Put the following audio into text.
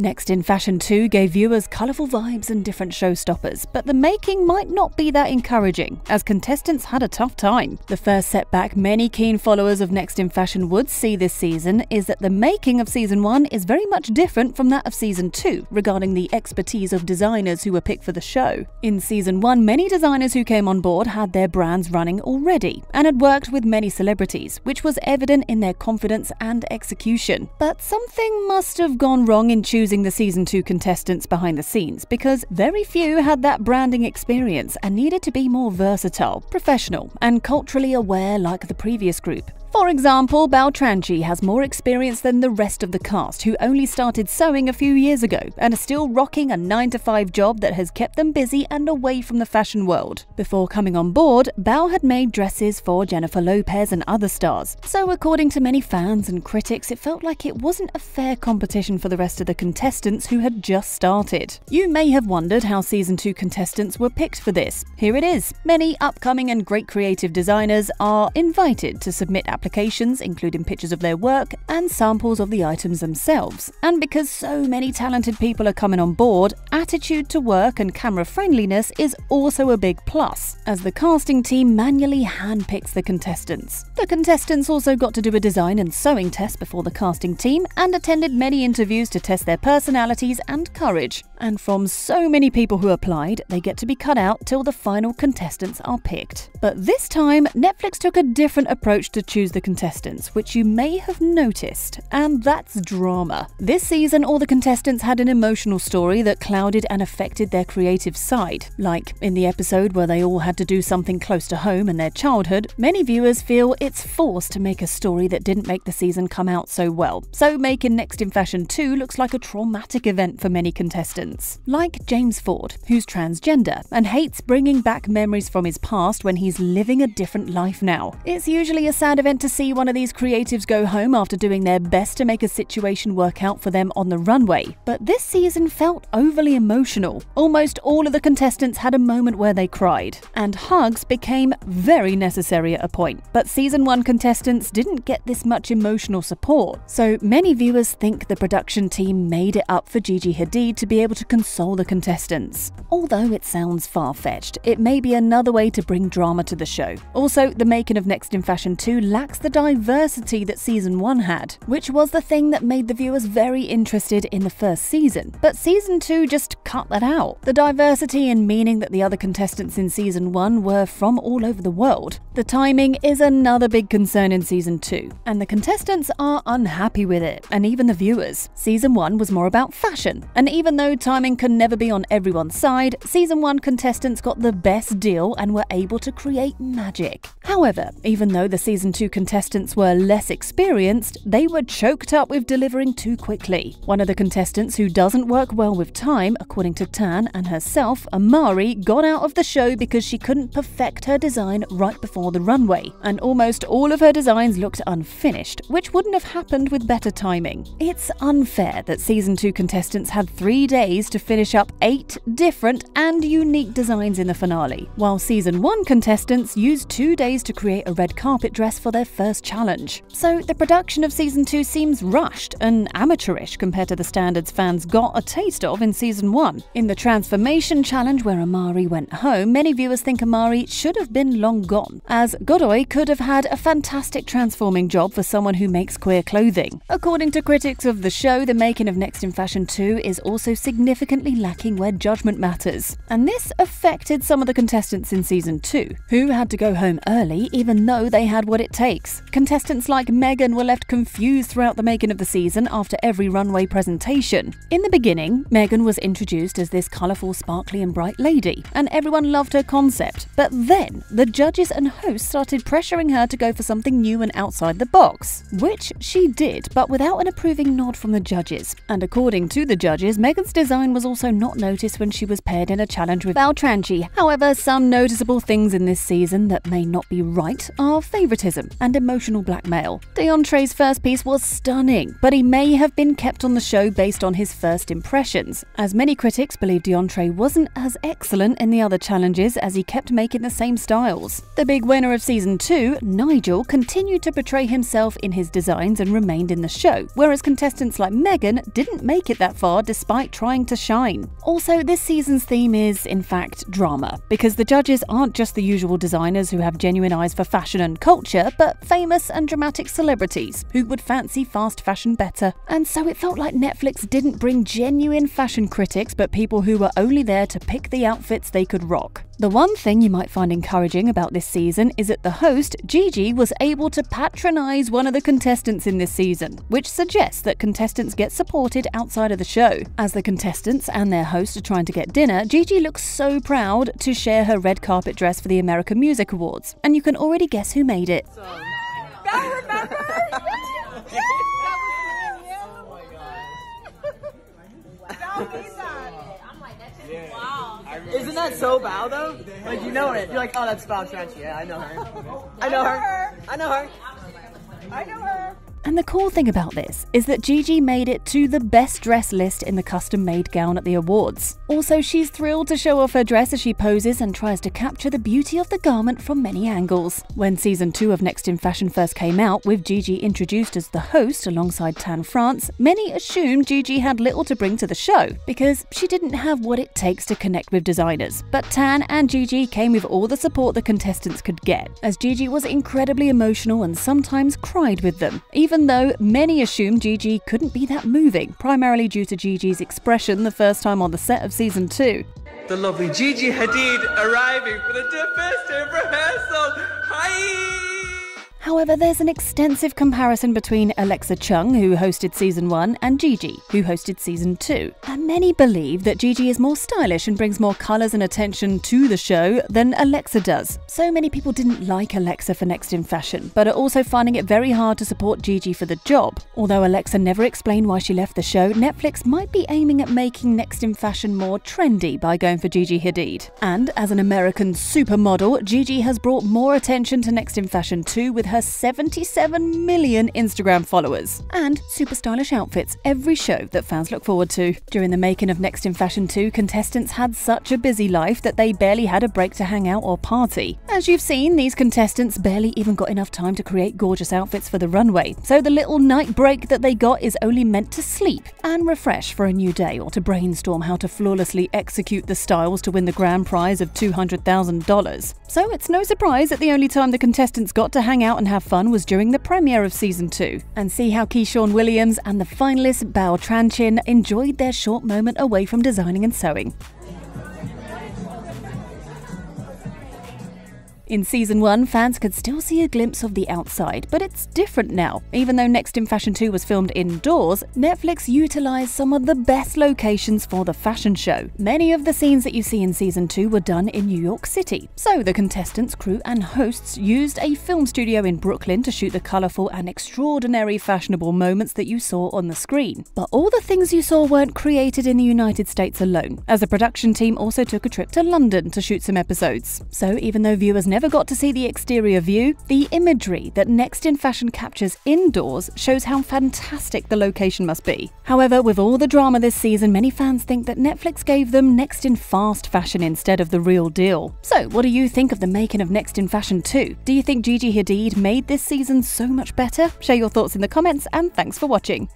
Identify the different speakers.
Speaker 1: Next in Fashion 2 gave viewers colourful vibes and different showstoppers, but the making might not be that encouraging, as contestants had a tough time. The first setback many keen followers of Next in Fashion would see this season is that the making of Season 1 is very much different from that of Season 2 regarding the expertise of designers who were picked for the show. In Season 1, many designers who came on board had their brands running already and had worked with many celebrities, which was evident in their confidence and execution. But something must have gone wrong in choosing the season 2 contestants behind the scenes because very few had that branding experience and needed to be more versatile, professional, and culturally aware like the previous group. For example, Bao Tranchi has more experience than the rest of the cast, who only started sewing a few years ago and are still rocking a 9 to 5 job that has kept them busy and away from the fashion world. Before coming on board, Bao had made dresses for Jennifer Lopez and other stars, so according to many fans and critics, it felt like it wasn't a fair competition for the rest of the contestants who had just started. You may have wondered how season 2 contestants were picked for this. Here it is. Many upcoming and great creative designers are invited to submit applications, including pictures of their work and samples of the items themselves. And because so many talented people are coming on board, attitude to work and camera friendliness is also a big plus, as the casting team manually handpicks the contestants. The contestants also got to do a design and sewing test before the casting team and attended many interviews to test their personalities and courage. And from so many people who applied, they get to be cut out till the final contestants are picked. But this time, Netflix took a different approach to choose the contestants, which you may have noticed, and that's drama. This season, all the contestants had an emotional story that clouded and affected their creative side. Like in the episode where they all had to do something close to home in their childhood, many viewers feel it's forced to make a story that didn't make the season come out so well. So making Next in Fashion 2 looks like a traumatic event for many contestants. Like James Ford, who's transgender and hates bringing back memories from his past when he's living a different life now. It's usually a sad event to see one of these creatives go home after doing their best to make a situation work out for them on the runway. But this season felt overly emotional. Almost all of the contestants had a moment where they cried, and hugs became very necessary at a point. But season 1 contestants didn't get this much emotional support, so many viewers think the production team made it up for Gigi Hadid to be able to console the contestants. Although it sounds far fetched, it may be another way to bring drama to the show. Also, the making of Next in Fashion 2 lacks the diversity that season 1 had, which was the thing that made the viewers very interested in the first season. But season 2 just cut that out. The diversity and meaning that the other contestants in season 1 were from all over the world. The timing is another big concern in season 2, and the contestants are unhappy with it, and even the viewers. Season 1 was more about fashion, and even though timing can never be on everyone's side, season 1 contestants got the best deal and were able to create magic. However, even though the season 2 contestants were less experienced, they were choked up with delivering too quickly. One of the contestants who doesn't work well with time, according to Tan and herself, Amari, got out of the show because she couldn't perfect her design right before the runway, and almost all of her designs looked unfinished, which wouldn't have happened with better timing. It's unfair that season 2 contestants had three days to finish up eight different and unique designs in the finale, while season 1 contestants used two days to create a red carpet dress for their first challenge. So the production of season 2 seems rushed and amateurish compared to the standards fans got a taste of in season 1. In the transformation challenge where Amari went home, many viewers think Amari should have been long gone, as Godoy could have had a fantastic transforming job for someone who makes queer clothing. According to critics of the show, the making of Next in Fashion 2 is also significantly lacking where judgment matters. And this affected some of the contestants in season 2, who had to go home early even though they had what it takes. Contestants like Megan were left confused throughout the making of the season after every runway presentation. In the beginning, Megan was introduced as this colourful, sparkly, and bright lady, and everyone loved her concept. But then, the judges and hosts started pressuring her to go for something new and outside the box, which she did, but without an approving nod from the judges. And according to the judges, Megan's design was also not noticed when she was paired in a challenge with Bao Tranchi. However, some noticeable things in this season that may not be right are favoritism and emotional blackmail. DeAndre's first piece was stunning, but he may have been kept on the show based on his first impressions, as many critics believe DeAndre wasn't as excellent in the other challenges as he kept making the same styles. The big winner of season 2, Nigel, continued to portray himself in his designs and remained in the show, whereas contestants like Megan didn't didn't make it that far despite trying to shine. Also, this season's theme is, in fact, drama, because the judges aren't just the usual designers who have genuine eyes for fashion and culture, but famous and dramatic celebrities who would fancy fast fashion better. And so it felt like Netflix didn't bring genuine fashion critics, but people who were only there to pick the outfits they could rock. The one thing you might find encouraging about this season is that the host, Gigi, was able to patronize one of the contestants in this season, which suggests that contestants get supported outside of the show. As the contestants and their host are trying to get dinner, Gigi looks so proud to share her red carpet dress for the American Music Awards, and you can already guess who made it.
Speaker 2: Isn't that so Bao though? Like you know it. You're like, oh, that's Bao Trench. Yeah, I know her. I know her. I know her. I know her.
Speaker 1: And the cool thing about this is that Gigi made it to the best dress list in the custom made gown at the awards. Also, she's thrilled to show off her dress as she poses and tries to capture the beauty of the garment from many angles. When season 2 of Next in Fashion first came out, with Gigi introduced as the host alongside Tan France, many assumed Gigi had little to bring to the show because she didn't have what it takes to connect with designers. But Tan and Gigi came with all the support the contestants could get, as Gigi was incredibly emotional and sometimes cried with them. Even even though many assumed Gigi couldn't be that moving, primarily due to Gigi's expression the first time on the set of season 2.
Speaker 3: The lovely Gigi Hadid arriving for the first day rehearsal. Hi!
Speaker 1: However, there's an extensive comparison between Alexa Chung, who hosted season 1, and Gigi, who hosted season 2. And many believe that Gigi is more stylish and brings more colours and attention to the show than Alexa does. So many people didn't like Alexa for Next in Fashion, but are also finding it very hard to support Gigi for the job. Although Alexa never explained why she left the show, Netflix might be aiming at making Next in Fashion more trendy by going for Gigi Hadid. And as an American supermodel, Gigi has brought more attention to Next in Fashion 2 with her 77 million Instagram followers and super stylish outfits every show that fans look forward to. During the making of Next in Fashion 2, contestants had such a busy life that they barely had a break to hang out or party. As you've seen, these contestants barely even got enough time to create gorgeous outfits for the runway, so the little night break that they got is only meant to sleep and refresh for a new day or to brainstorm how to flawlessly execute the styles to win the grand prize of $200,000. So it's no surprise that the only time the contestants got to hang out and have fun was during the premiere of season 2, and see how Qaysean Williams and the finalist Bao Tranchin enjoyed their short moment away from designing and sewing. In season 1, fans could still see a glimpse of the outside, but it's different now. Even though Next in Fashion 2 was filmed indoors, Netflix utilized some of the best locations for the fashion show. Many of the scenes that you see in season 2 were done in New York City. So the contestants, crew, and hosts used a film studio in Brooklyn to shoot the colorful and extraordinary fashionable moments that you saw on the screen. But all the things you saw weren't created in the United States alone, as the production team also took a trip to London to shoot some episodes. So even though viewers never never got to see the exterior view, the imagery that Next in Fashion captures indoors shows how fantastic the location must be. However, with all the drama this season, many fans think that Netflix gave them Next in Fast Fashion instead of the real deal. So, what do you think of the making of Next in Fashion 2? Do you think Gigi Hadid made this season so much better? Share your thoughts in the comments, and thanks for watching.